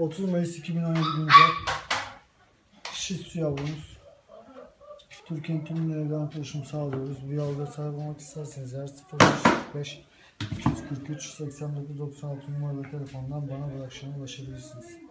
30 Mayıs 2017 güncel Şi Tzu yavrumuz. Türkiye'nin tüm evden taşım sağlıyoruz. Bir yavruya sahip olmak isterseniz eğer 05 243 89 96 numaralı telefondan bana bırakışına ulaşabilirsiniz.